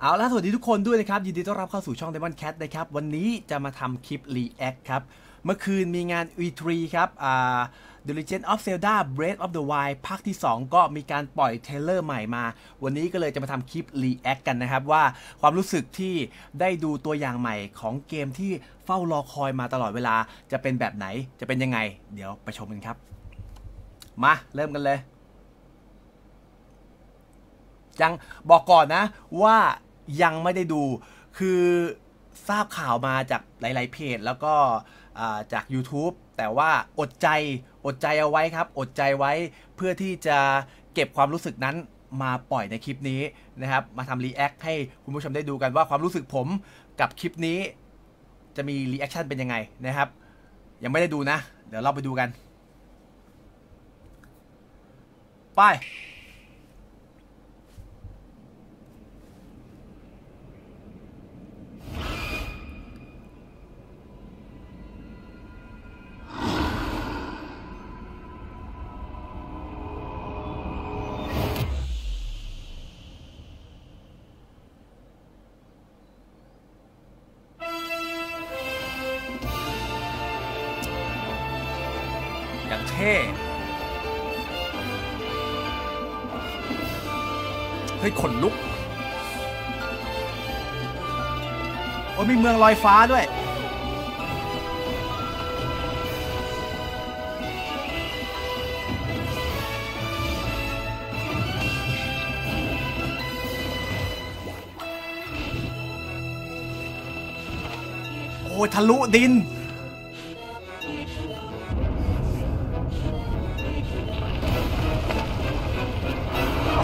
เอาล่ะสวัสดีทุกคนด้วยนะครับ ยินดีต้อนรับเข้าสู่ช่อง Diamond Cat นะครับ วันนี้จะมาทำคลิป React ครับ เมื่อคืนมีงาน E3 ครับอ่า The Legend of Zelda Breath of the Wild ภาคที่ 2 ก็มีการปล่อยเทเลอร์ใหม่มา วันนี้ก็เลยจะมาทำคลิป React กันนะครับ ว่าความรู้สึกที่ได้ดูตัวอย่างใหม่ของเกมที่เฝ้ารอคอยมาตลอดเวลาจะเป็นแบบไหนจะเป็นยังไง เดี๋ยวไปชมกันครับ มาเริ่มกันเลยยังบอกก่อนนะว่า ยังไม่ได้ดู คือทราบข่าวมาจากหลาย ๆ เพจ แล้วก็จาก YouTube แต่ว่าอดใจอดใจเอาไว้ครับ อดใจไว้เพื่อที่จะเก็บความรู้สึกนั้นมาปล่อยในคลิปนี้นะครับ มาทำ react ให้คุณผู้ชมได้ดูกันว่าความรู้สึกผมกับคลิปนี้จะมี reaction เป็นยังไงนะครับ ยังไม่ได้ดูนะ เดี๋ยวเราไปดูกัน ไป ท่เฮ้ยขนลุก โอ้ยมีเมืองลอยฟ้าด้วย โอ้ยทะลุดิน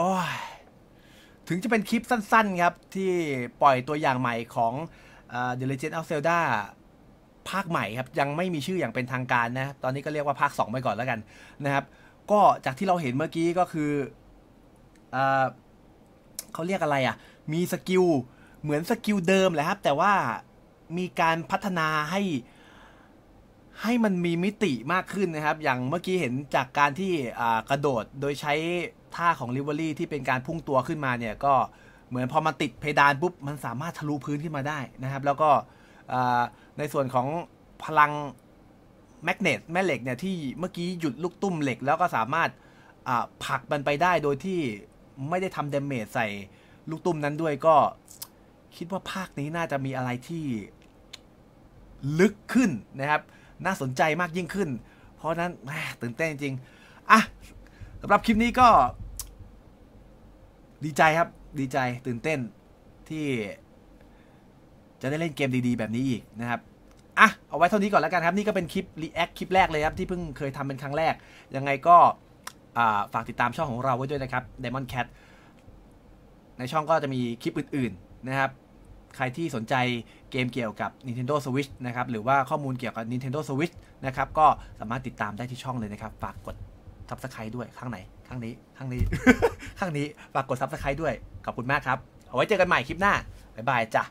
โอ้ยถึงจะเป็นคลิปสั้นๆครับ ที่ปล่อยตัวอย่างใหม่ของเอ่อ The Legend of Zelda ภาคใหม่ครับ ยังไม่มีชื่ออย่างเป็นทางการนะ ตอนนี้ก็เรียกว่าภาค 2 ไปก่อนแล้วกันนะครับ ก็จากที่เราเห็นเมื่อกี้ก็คือเอเขาเรียกอะไรอะ มี skill เหมือน skill เดิมแหละครับ แต่ว่ามีการพัฒนาให้ ให้มันมีมิติมากขึ้นนะครับ อย่างเมื่อกี้เห็นจากการที่กระโดดโดยใช้ท่าของลิเวอรี่ที่เป็นการพุ่งตัวขึ้นมาเนี่ยก็เหมือนพอมันติดเพดานปุ๊บมันสามารถทะลุพื้นขึ้นมาได้นะครับ แล้วก็ในส่วนของพลังแมกเนตแม่เหล็กเนี่ยที่เมื่อกี้หยุดลูกตุ้มเหล็ก แล้วก็สามารถผลักมันไปได้โดยที่ไม่ได้ทำเดเมจใส่ลูกตุ้มนั้นด้วยก็คิดว่าภาคนี้น่าจะมีอะไรที่ลึกขึ้นนะครับ น่าสนใจมากยิ่งขึ้น เพราะนั้นตื่นเต้นจริงๆอะสำหรับคลิปนี้ก็ ดีใจครับ ดีใจตื่นเต้นที่ จะได้เล่นเกมดีๆ แบบนี้อีกนะครับอะเอาไว้เท่านี้ก่อนแล้วกันครับ นี่ก็เป็นคลิปรีแอคคลิปแรกเลยครับ ที่เพิ่งเคยทำเป็นครั้งแรก ยังไงก็ฝากติดตามช่องของเราไว้ด้วยนะครับ Diamond Cat ในช่องก็จะมีคลิปอื่น ๆ นะครับ ใครที่สนใจเกมเกี่ยวกับ Nintendo Switch นะครับ หรือว่าข้อมูลเกี่ยวกับ Nintendo Switch นะครับ ก็สามารถติดตามได้ที่ช่องเลยนะครับ ฝากกด Subscribe ด้วย ข้างไหน ข้างนี้ ข้างนี้ ข้างนี้ ฝากกด Subscribe ด้วย ขอบคุณมากครับ เอาไว้เจอกันใหม่คลิปหน้า บ๊ายบายจ้ะ